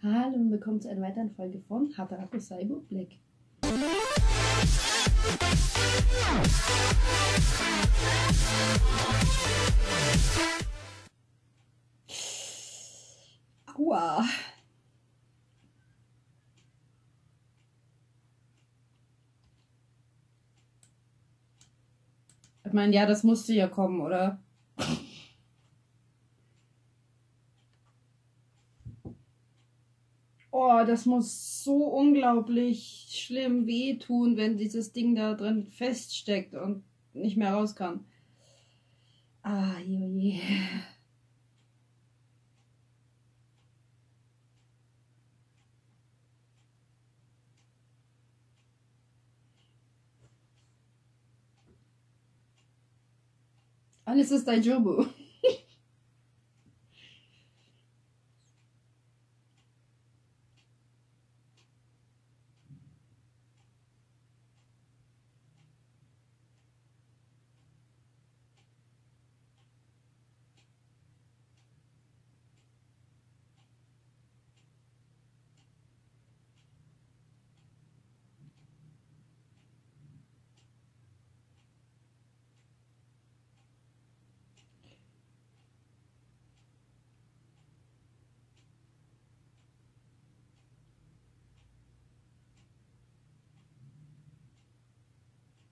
Hallo und willkommen zu einer weiteren Folge von Hataraku Saibo Black. Aua. Ich meine, ja, das musste ja kommen, oder? Oh, das muss so unglaublich schlimm wehtun, wenn dieses Ding da drin feststeckt und nicht mehr raus kann. Ah, je. Alles ist dein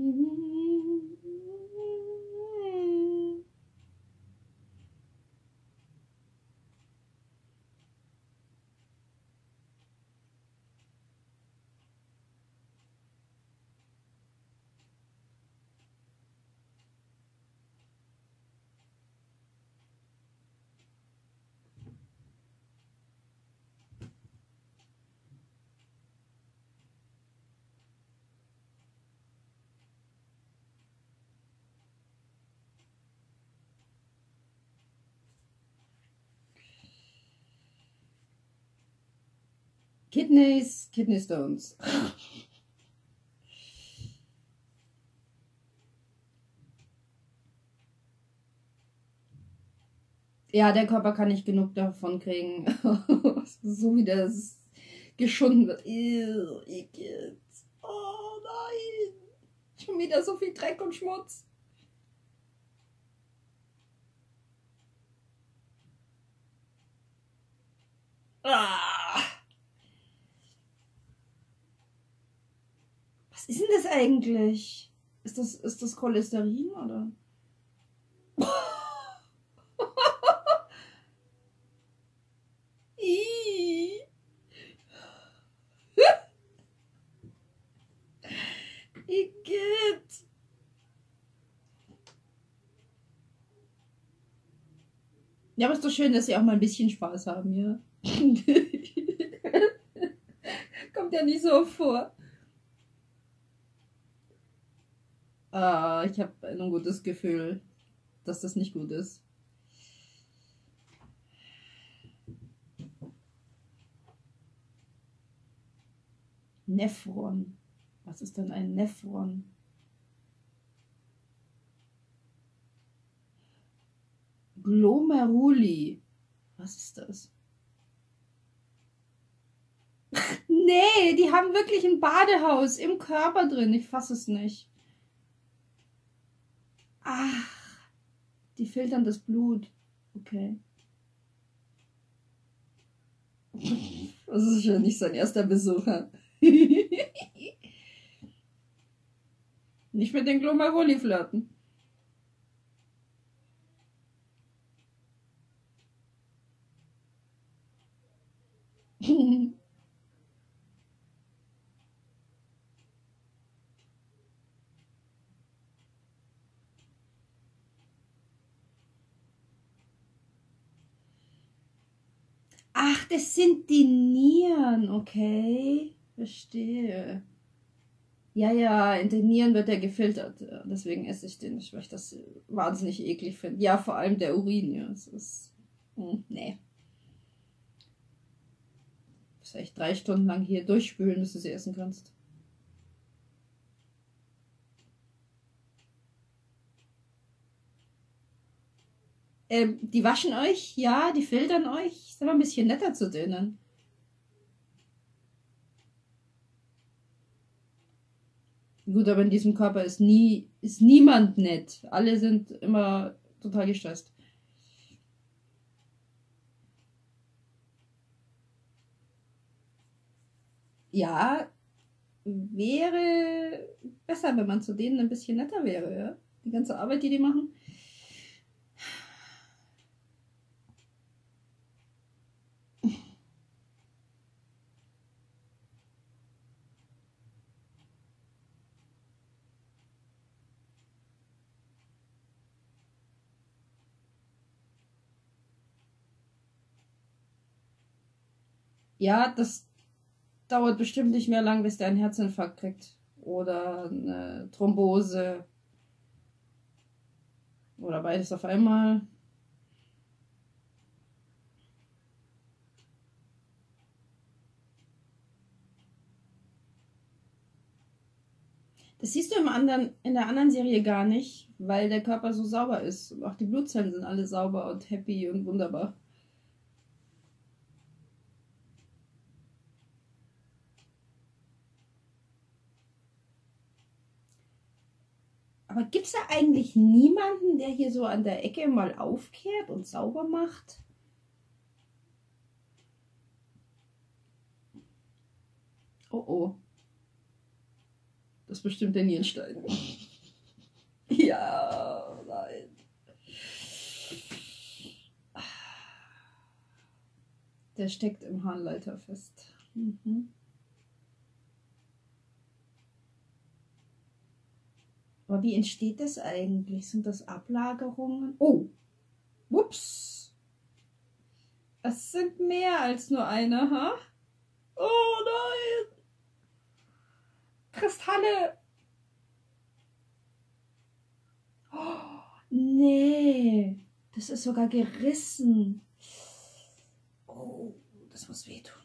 Mm-hmm. Kidneys, Kidney Stones. Ja, der Körper kann nicht genug davon kriegen. so wie das geschunden wird. Oh nein. Schon wieder so viel Dreck und Schmutz. Ah. Ist denn das eigentlich? Ist das, ist das Cholesterin oder? Igitt. Ja, aber ist doch schön, dass sie auch mal ein bisschen Spaß haben, ja. Kommt ja nicht so vor. Ah, ich habe ein gutes Gefühl, dass das nicht gut ist. Nephron. Was ist denn ein Nephron? Glomeruli. Was ist das? nee, die haben wirklich ein Badehaus im Körper drin. Ich fasse es nicht. Ach, die filtern das Blut. Okay. Das ist ja nicht sein erster Besucher. nicht mit den Glomeroli flirten. Ach, das sind die Nieren, okay. Verstehe. Ja, ja, in den Nieren wird der gefiltert. Deswegen esse ich den nicht, weil ich das wahnsinnig eklig finde. Ja, vor allem der Urin, ja. Es ist. Hm, nee. Echt drei Stunden lang hier durchspülen, bis du sie essen kannst. Ähm, die waschen euch, ja, die filtern euch. Ist aber ein bisschen netter zu dünnen. Gut, aber in diesem Körper ist nie, ist niemand nett. Alle sind immer total gestresst. Ja, wäre besser, wenn man zu denen ein bisschen netter wäre, ja? Die ganze Arbeit, die die machen. Ja, das dauert bestimmt nicht mehr lang, bis der einen Herzinfarkt kriegt. Oder eine Thrombose. Oder beides auf einmal. Das siehst du im anderen, in der anderen Serie gar nicht, weil der Körper so sauber ist. Auch die Blutzellen sind alle sauber und happy und wunderbar. Aber gibt es da eigentlich niemanden, der hier so an der Ecke mal aufkehrt und sauber macht? Oh oh. Das ist bestimmt der Nierenstein. ja, nein. Der steckt im Harnleiter fest. Mhm. Aber wie entsteht das eigentlich? Sind das Ablagerungen? Oh, ups. Es sind mehr als nur eine, ha? Oh nein! Kristalle! Oh, nee, das ist sogar gerissen. Oh, das muss wehtun.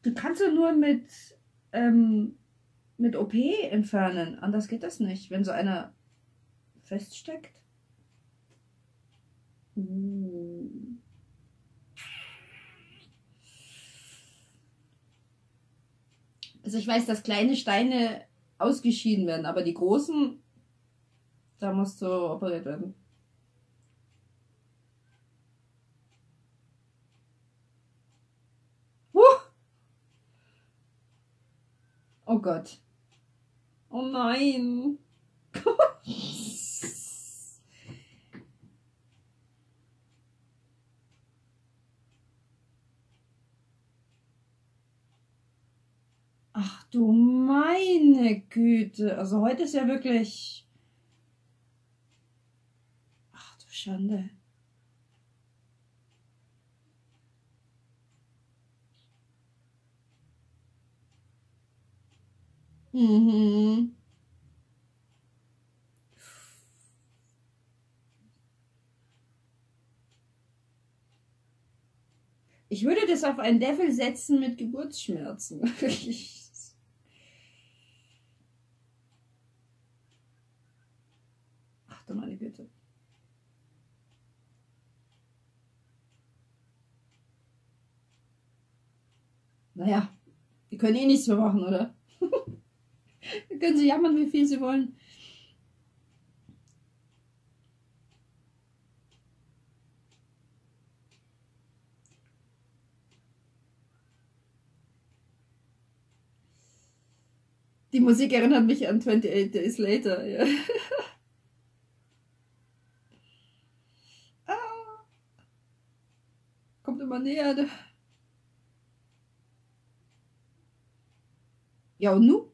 Du kannst ja nur mit ähm, mit OP entfernen. Anders geht das nicht, wenn so einer feststeckt. Uh. Also ich weiß, dass kleine Steine ausgeschieden werden, aber die großen, da musst du operiert werden. Oh Gott. Oh nein. Ach du meine Güte. Also heute ist ja wirklich. Ach du Schande. Mhm. Ich würde das auf ein Level setzen mit Geburtsschmerzen. Ach du meine Güte. Naja, die können eh nichts mehr machen, oder? können sie jammern, wie viel sie wollen. Die Musik erinnert mich an 28 Days Later. Ja. ah. Kommt immer näher. Ja, und nun?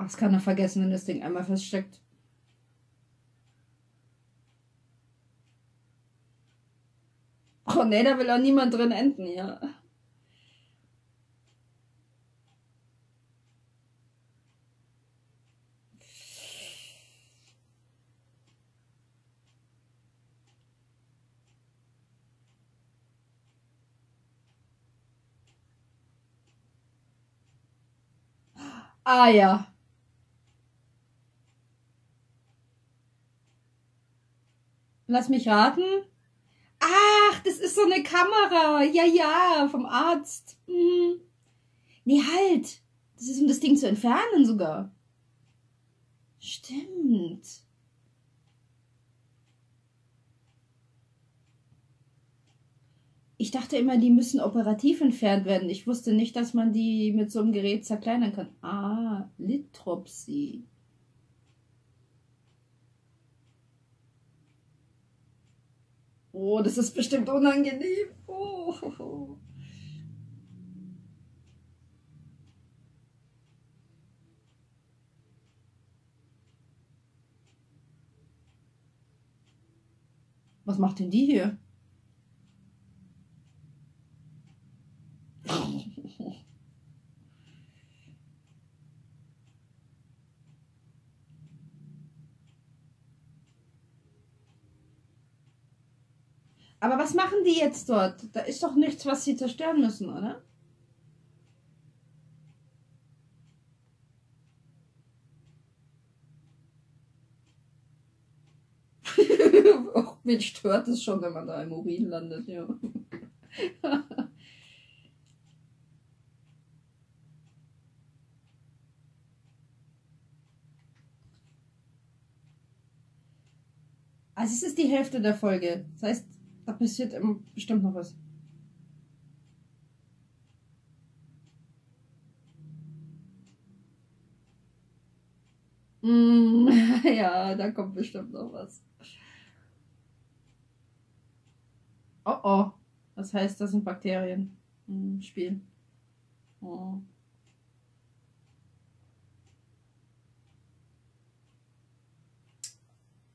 Oh, kann er vergessen, wenn das Ding einmal feststeckt. Oh nee, da will auch niemand drin enden, ja. Ah ja. Lass mich raten. Ach, das ist so eine Kamera. Ja, ja, vom Arzt. Hm. Nee, halt. Das ist, um das Ding zu entfernen sogar. Stimmt. Ich dachte immer, die müssen operativ entfernt werden. Ich wusste nicht, dass man die mit so einem Gerät zerkleinern kann. Ah, Litropsie. Oh, das ist bestimmt unangenehm. Oh. Was macht denn die hier? Aber was machen die jetzt dort? Da ist doch nichts, was sie zerstören müssen, oder? Och, mich stört es schon, wenn man da im Urin landet, ja. Also es ist die Hälfte der Folge. Das heißt, da passiert bestimmt noch was. Mm, ja, da kommt bestimmt noch was. Oh oh. Was heißt, das sind Bakterien im Spiel. Oh.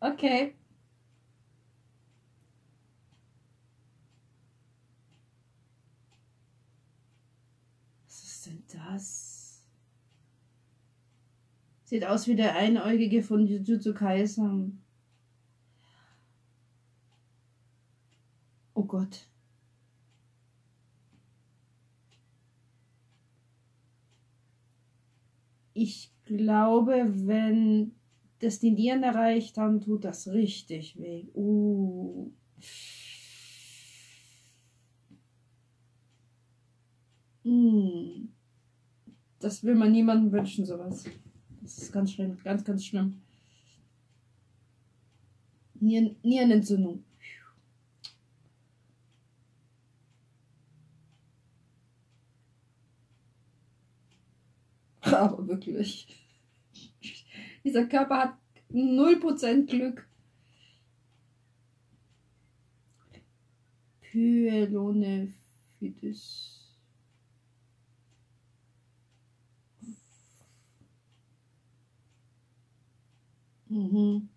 Okay. Das? Sieht aus wie der Einäugige von Jujutsu Kaisen. Oh Gott. Ich glaube, wenn das die Nieren erreicht, dann tut das richtig weh. Uh. Mm. Das will man niemandem wünschen, sowas. Das ist ganz schlimm, ganz, ganz schlimm. Nieren, Nierenentzündung. Aber wirklich. Dieser Körper hat 0% Glück. Pyelonephitis. Mhm.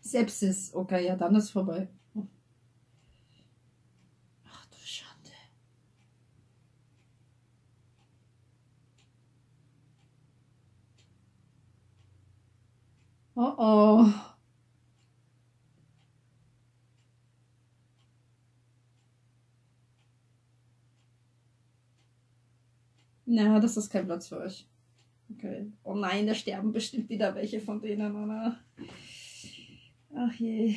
Sepsis, okay, ja, dann ist vorbei. Ach du Schande. Oh oh. Na, das ist kein Platz für euch. Okay. Oh nein, da sterben bestimmt wieder welche von denen, oder? Ach je.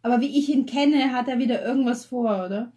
Aber wie ich ihn kenne, hat er wieder irgendwas vor, oder?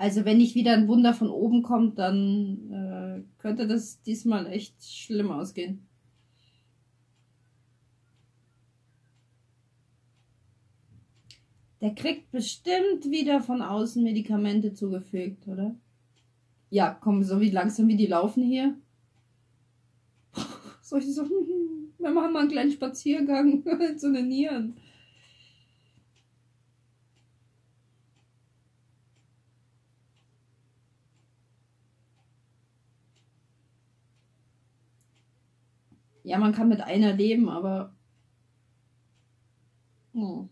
Also wenn nicht wieder ein Wunder von oben kommt, dann äh, könnte das diesmal echt schlimm ausgehen. Der kriegt bestimmt wieder von außen Medikamente zugefügt, oder? Ja, komm, so wie langsam wie die laufen hier. Soll ich so, wir machen mal einen kleinen Spaziergang zu den Nieren. Ja, man kann mit einer leben, aber. Oh.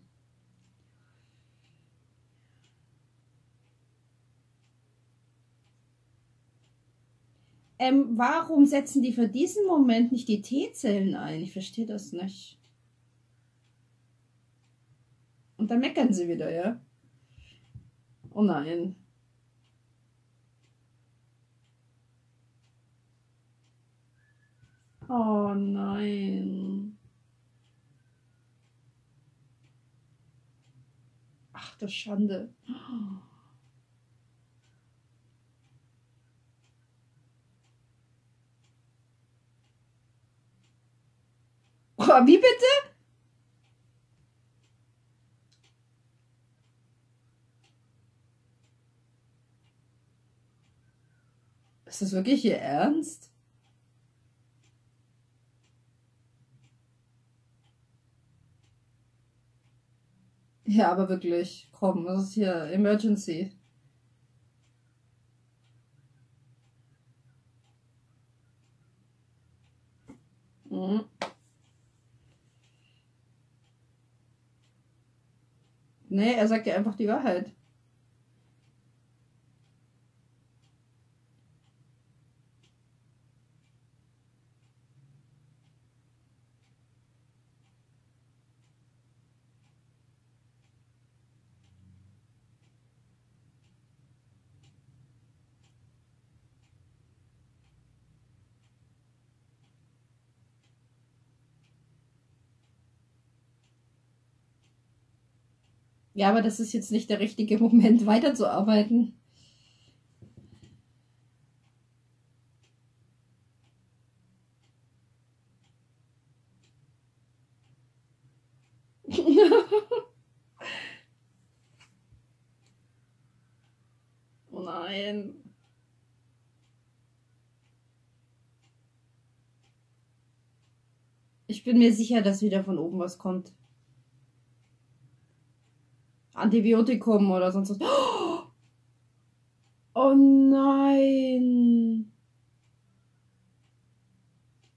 Ähm, warum setzen die für diesen Moment nicht die T-Zellen ein? Ich verstehe das nicht. Und dann meckern sie wieder, ja? Oh nein. Oh nein. Ach, das Schande. Oh, wie bitte? Ist das wirklich Ihr Ernst? Ja, aber wirklich. Komm, das ist hier Emergency. Mhm. Nee, er sagt ja einfach die Wahrheit. Ja, aber das ist jetzt nicht der richtige Moment, weiterzuarbeiten. oh nein. Ich bin mir sicher, dass wieder von oben was kommt. Antibiotikum oder sonst was. Oh nein.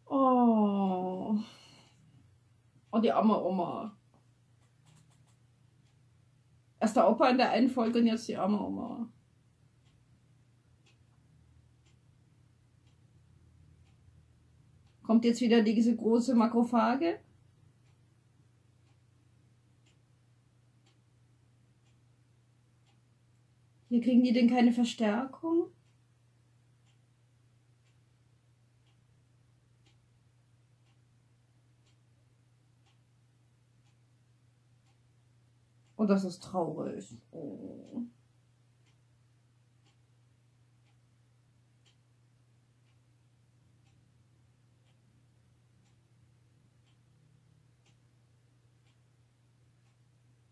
Oh. Oh, die arme Oma. Erst der Opa in der einen Folge und jetzt die arme Oma. Kommt jetzt wieder diese große Makrophage? Hier kriegen die denn keine Verstärkung? Und das ist traurig. Oh.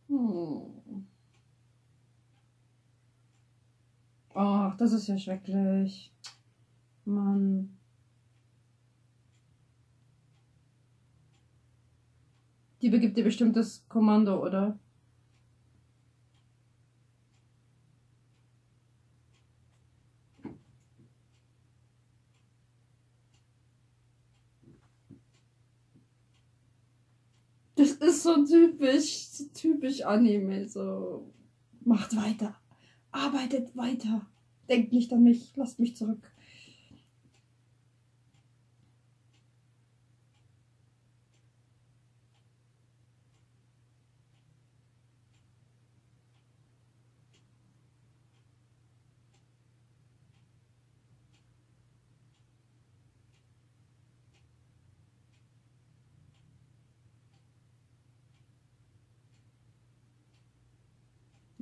Hm. Ach, das ist ja schrecklich. Mann. Die begibt dir bestimmt das Kommando, oder? Das ist so typisch, typisch Anime, so. Macht weiter. Arbeitet weiter. Denkt nicht an mich. Lasst mich zurück.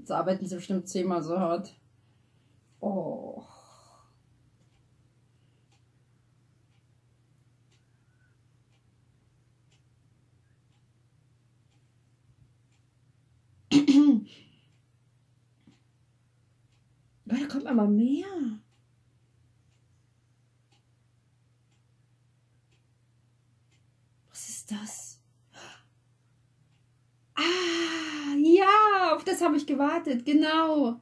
Jetzt arbeiten sie bestimmt zehnmal so hart. Oh. Da kommt aber mehr. habe ich gewartet, genau.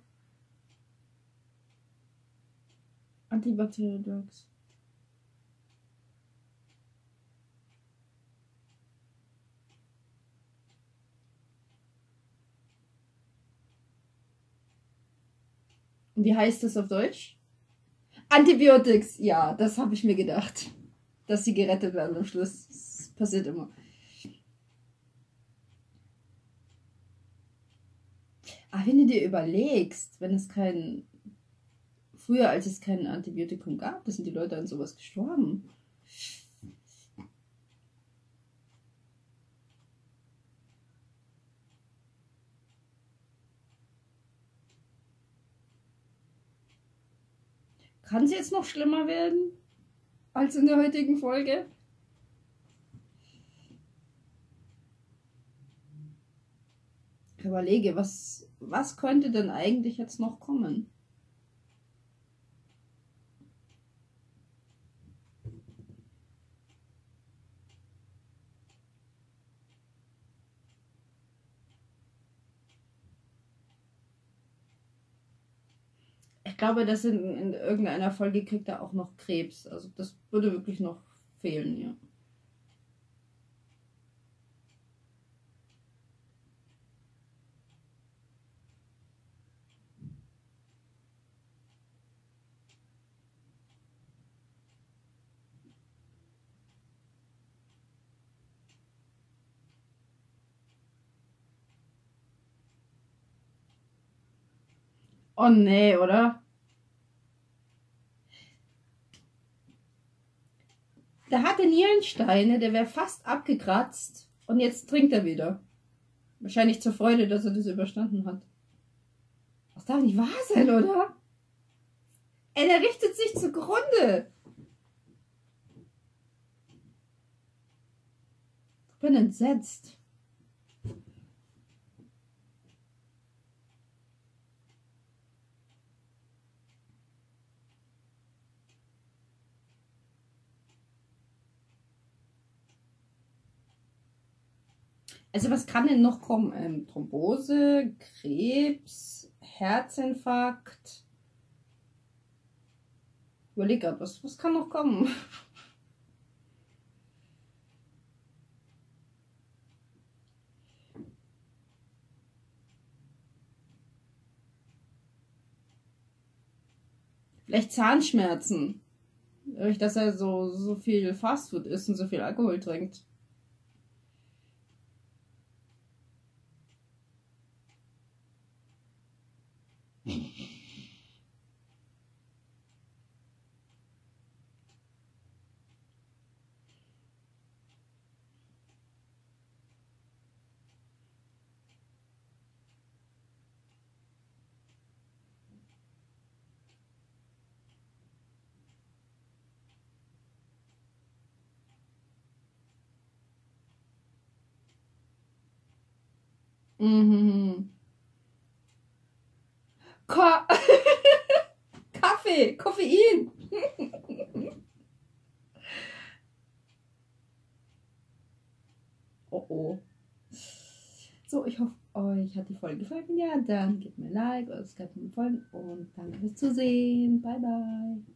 Antibacterial Drugs. Und wie heißt das auf Deutsch? Antibiotics. Ja, das habe ich mir gedacht. Dass sie gerettet werden am Schluss. Das passiert immer. Aber wenn du dir überlegst, wenn es kein. Früher, als es kein Antibiotikum gab, da sind die Leute an sowas gestorben. Kann es jetzt noch schlimmer werden als in der heutigen Folge? Überlege, was, was könnte denn eigentlich jetzt noch kommen? Ich glaube, dass in, in irgendeiner Folge kriegt er auch noch Krebs. Also das würde wirklich noch fehlen, ja. Oh nee, oder? Der hatte Nierensteine, der wäre fast abgekratzt und jetzt trinkt er wieder. Wahrscheinlich zur Freude, dass er das überstanden hat. Das darf nicht wahr sein, oder? Ey, der richtet sich zugrunde. Ich bin entsetzt. Also was kann denn noch kommen? Ähm, Thrombose, Krebs, Herzinfarkt. Überleg grad, was, was kann noch kommen? Vielleicht Zahnschmerzen. Dadurch, dass er so, so viel Fastfood isst und so viel Alkohol trinkt. Mhm. Ko Kaffee, Koffein. oh oh. So, ich hoffe, euch hat die Folge gefallen. Ja, dann gebt mir ein Like es mir folgen und danke fürs Zusehen. Bye, bye.